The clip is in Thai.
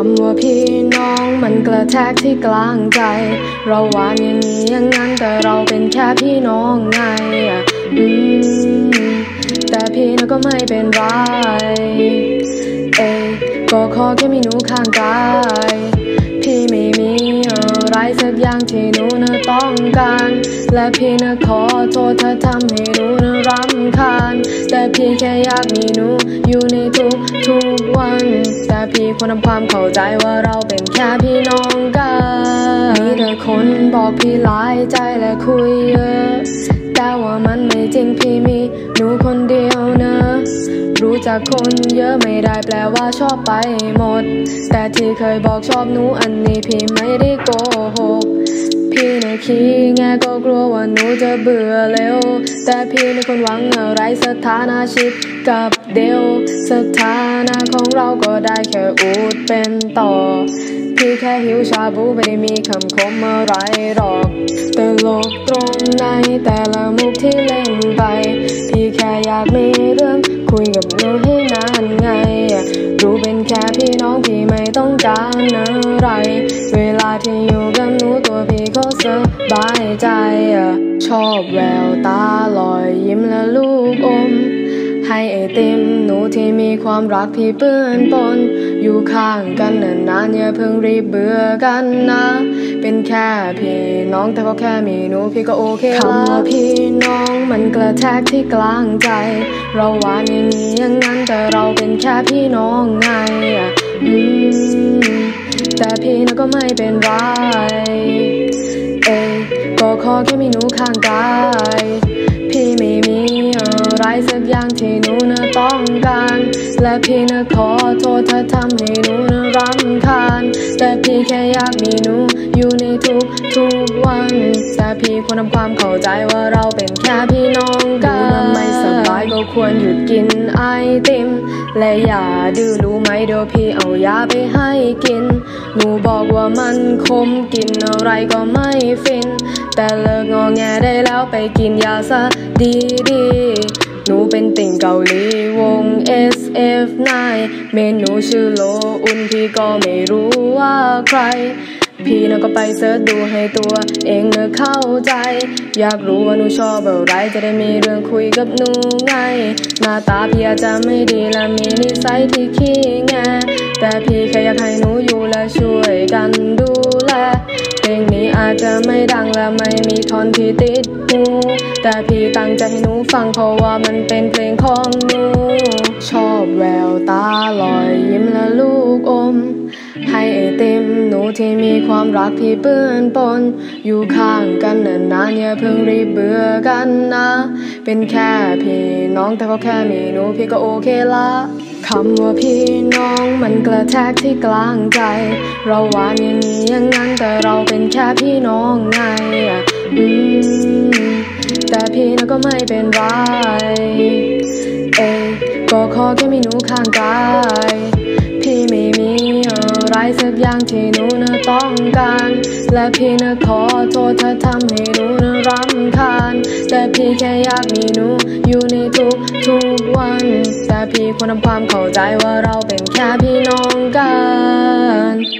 คำว่าพี่น้องมันกระแทกที่กลางใจ เราหวานอย่างนี้อย่างนั้นแต่เราเป็นแค่พี่น้องไงอืมแต่พี่น่ะก็ไม่เป็นไร เอ้ก็ขอแค่มีหนูข้างกาย พี่ไม่มีอะไรสักอย่างที่หนูน่ะต้องการ และพี่น่ะขอโทษถ้าทำให้หนูน่ะรำคาญ แต่พี่แค่อยากมีหนูอยู่ในทุกทุกวัน พี่ควรทำความเข้าใจว่าเราเป็นแค่พี่น้องกัน มีแต่คนบอกพี่หลายใจและคุยเยอะ แต่ว่ามันไม่จริงพี่มี หนูคนเดียวนะ รู้จักคนเยอะไม่ได้แปลว่าชอบไปหมด แต่ที่เคยบอกชอบหนูอันนี้พี่ไม่ได้โกหก พี่ในขี้แงก็กลัวว่าหนูจะเบื่อเร็ว แต่พี่ในคนหวังอะไรสถานะชิดกับเดียว สถานะของเราก็ได้แค่อูดเป็นต่อพี่แค่หิวชาบูไม่ได้มีคำคมอะไรหรอกตลกตรงในแต่ละมุกที่เล่นไป แค่อยากมีเรื่องคุยกับหนูให้นานไงรู้เป็นแค่พี่น้องพี่ไม่ต้องการอะไร เวลาที่อยู่กับหนูตัวพี่ก็สบายใจ ชอบแววตาลอยยิ้มและลูกอม ไอติมหนูที่มีความรักที่เปื้อนปน อยู่ข้างกันนานๆอย่าเพิ่งรีบเบื่อกันนะ เป็นแค่พี่น้องแต่ก็แค่มีหนูพี่ก็โอเคละคำว่าพี่น้องมันกระแทกที่กลางใจ เราหวานอย่างนี้อย่างนั้นแต่เราเป็นแค่พี่น้องไงอืมแต่พี่น่ะก็ไม่เป็นไร เอ้ก็ขอแค่มีหนูข้างกาย พี่ไม่มี อะไรสักอย่างที่หนูน่ะต้องการ และพี่น่ะขอโทษถ้าทำให้หนูน่ะรำคาญ แต่พี่แค่อยากมีหนูอยู่ในทุกทุกวัน แต่พี่ควรทำความเข้าใจว่าเราเป็นแค่พี่น้องกันไม่สบายก็ควรหยุดกินไอติม และอย่าดื้อรู้ไหมเดี๋ยวพี่เอายาไปให้กิน หนูบอกว่ามันคมกินอะไรก็ไม่ฟิน แต่เลิกงอแงได้แล้วไปกินยาซะดีดีาหลีวง SF9 เมนูชื่อโลอุนพี่ก็ไม่รู้ว่าใคร พี่น่ะก็ไปเสิร์ชดูให้ตัวเองเน่ะเข้าใจ อยากรู้ว่าหนูชอบอะไรจะได้มีเรื่องคุยกับหนูไง หน้าตาพี่อาจจะไม่ดีและมีนิสัยที่ขี้แงแต่พี่แค่อยากให้หนูอยู่และช่วยกันดู อาจจะไม่ดังและไม่มีทอนที่ติดหูแต่พี่ตั้งใจให้หนูฟังเพราะว่ามันเป็นเพลงของหนู ชอบแววตาลอยยิ้มและลูกอม ให้ไอติมหนูที่มีความรักที่เปื้อนปน อยู่ข้างกันนานๆอย่าเพิ่งรีบเบื่อกันนะ เป็นแค่พี่น้องแต่ก็แค่มีหนูพี่ก็โอเคละ คำว่าพี่น้องมันกระแทกที่กลางใจ เราหวานอย่างนี้อย่างนั้นแต่เราเป็นแค่พี่น้องไงอืมแต่พี่นะก็ไม่เป็นไร เอ้ก็ขอแค่มีหนูข้างกาย พี่ไม่มีอะไรสักอย่างที่หนูน่ะต้องการ และพี่น่ะขอโทษถ้าทำให้หนูน่ะรำคาญ แต่พี่แค่อยากมีหนูอยู่ในทุกทุกวัน ค่พี่ควรทำความเข้าใจว่าเราเป็นแค่พี่น้องกัน